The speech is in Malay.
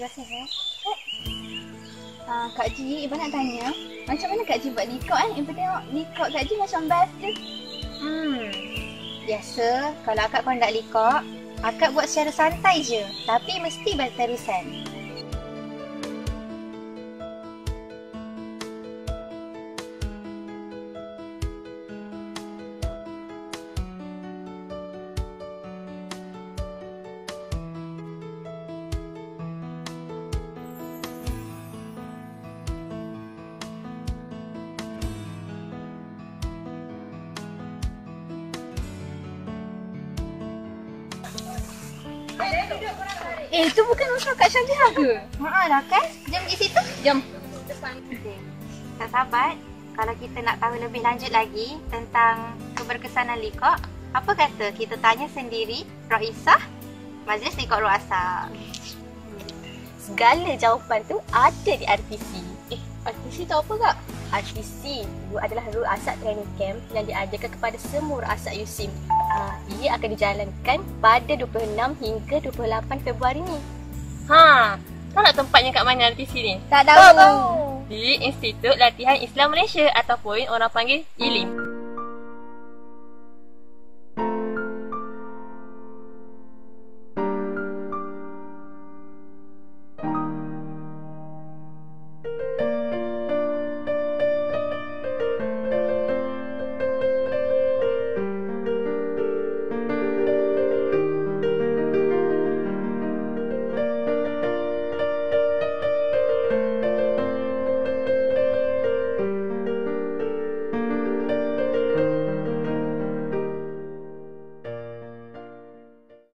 Terima kasih ya. Ah, Kak Ji, Ibu nak tanya. Macam mana Kak Ji buat likok kan? Ibu tengok likok Kak Ji macam best je. Hmm. Biasa kalau akak kau nak likok, akak buat secara santai je. Tapi mesti berterusan. Eh, itu bukan usaha Kak Syahjah ke? Haa dah kan? Jom pergi situ. Jom. Okay. Tak sahabat, kalau kita nak tahu lebih lanjut lagi tentang keberkesanan likok, apa kata kita tanya sendiri Raisah Majlis Likok Ruasa. Segala jawapan tu ada di RTC. Eh, RTC tu apa kak? RTC itu adalah Ruasat Training Camp yang diadakan kepada semua Ruasat USIM. Uh, ia akan dijalankan pada 26 hingga 28 Februari ni. Ha, tahu nak tempatnya kat mana RTC ni? Tak tahu. Di Institut Latihan Islam Malaysia ataupun orang panggil ILIM.